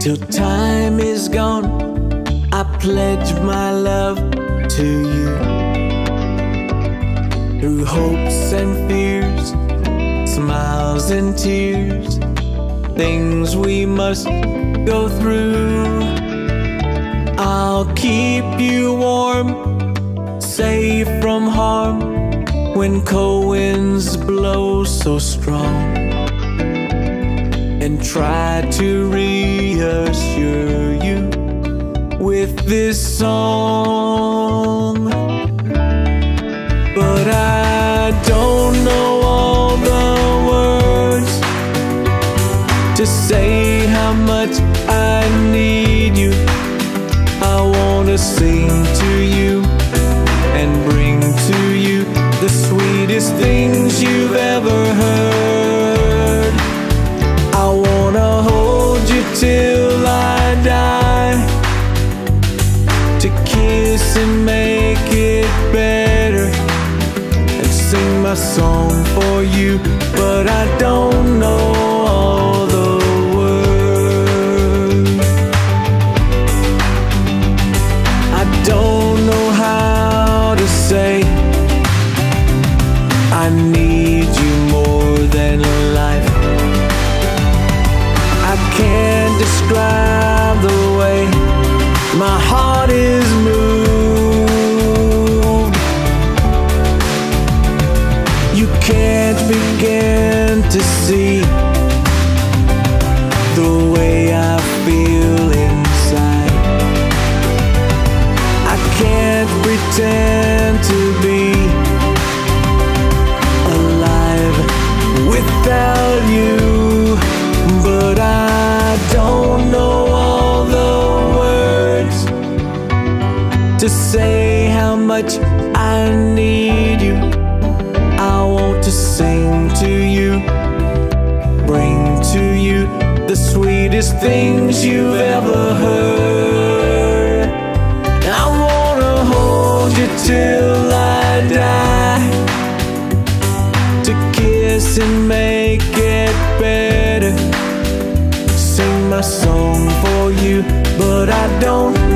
Till time is gone, I pledge my love to you. Through hopes and fears, smiles and tears, things we must go through. I'll keep you warm, safe from harm when cold winds blow so strong and try to reassure you with this song. But I don't know all the words to say how much I need you. I wanna sing to you and bring to you the sweetest things better and sing my song for you, but I don't know all the words. I don't know how to say I need you more than life. I can't describe the way my heart is begin to see the way I feel inside. I can't pretend to be alive without you, but I don't know all the words to say how much I need you. I want to sing to you, bring to you the sweetest things you've ever heard. I wanna hold you till I die to kiss and make it better. Sing my song for you, but I don't